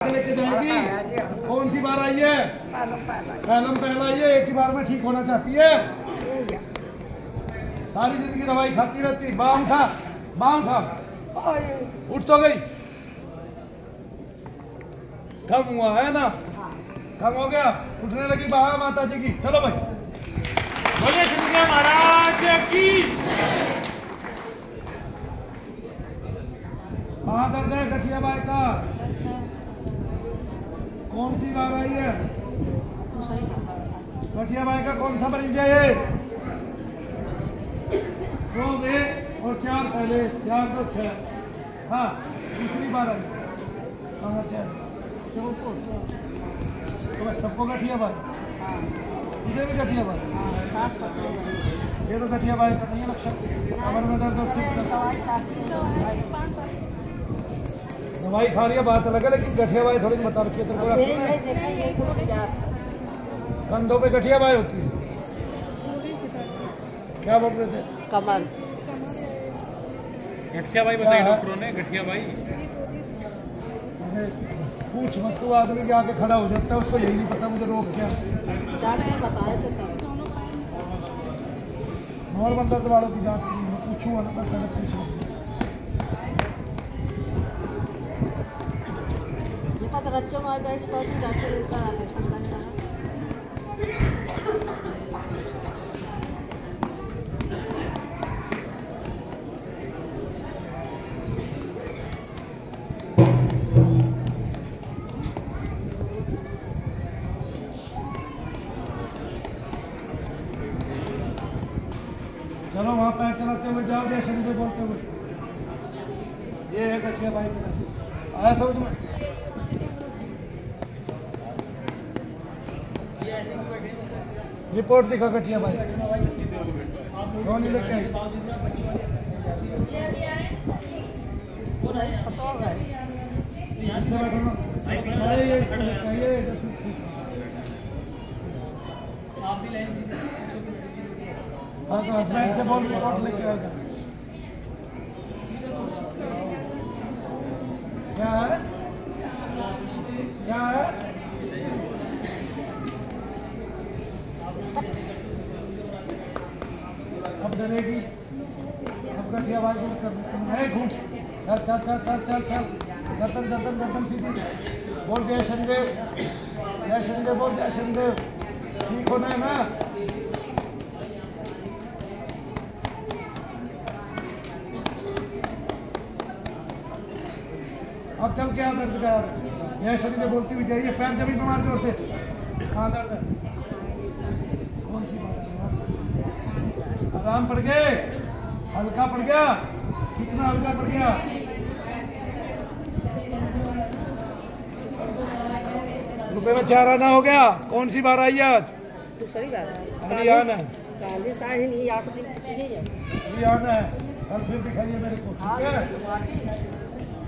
लेके जाएगी कौन सी बार आई है? पहलम पहला आई है एक ही बार में ठीक होना चाहती है? सारी ज़िंदगी दवाई खाती रहती बाँ उठा बाँ उठा। उठ तो गई। कम हुआ है ना? कम हो गया। उठने लगी बाहर माता जी की। चलो भाई। बोले श्री महाराज की। कहाँ दर्द है, गठिया बाई का। कौन सी बार आई है? गठिया बाई का कौन सा मरीज़ है? ये दो वे और चार पहले चार दो छह। हाँ तीसरी बार आई। कहाँ से तो बस सबको गठिया बाई मुझे भी गठिया बाई ये तो गठिया बाई का नहीं है लक्षण। कमर में दर्द और सिर दवाई खा रही है बात अलग है लेकिन गठिया बाई थोड़ी बता रखी है तेरे को डॉक्टर ने। कंधों पे गठिया बाई होती है। क्या बोल रहे थे? कमर। गठिया भाई बताइए डॉक्टरों ने गठिया भाई पूछ मत तू आदमी के आके खड़ा हो जाता है उसको यही नहीं पता मुझे रोग क्या डॉक्टर बताए थे। तब नॉर्मल दर्द वालों की जाँच की पूछूँगा ना मैं पहले चलो वहाँ पैर चलाते हुए जाओ शनिदेव बोलते हुए। ये है गठिया भाई की आया समझ में रिपोर्ट दिखा गठिया भाई। क्यों नहीं लेके आई? है। तो से बोल रिपोर्ट लेके आएगा क्या है अब डरेगी। अब गठिया आवाज़ घूम। चल चल चल चल चल चल। गर्दन गर्दन गर्दन सीधी। बोल जय शनिदेव। जय शनिदेव, बोल जय शनिदेव। ठीक होना है ना? अब चल क्या दर्द का जय शनिदेव बोलती हुई जाइए पैर ज़मीन पे मार ज़ोर से कहाँ दर्द है कौन सी बात है आराम पड़ गए हल्का पड़ गया कितना हल्का पड़ गया रुपए में चार आना हो गया कौन सी बार आई आज दूसरी बात अभी आना है चालीस साढ़े नहीं आठ दिन अभी आना है कल फिर दिखाइए मेरे को ठीक है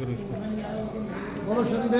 करो इसको बोलो शनिदेव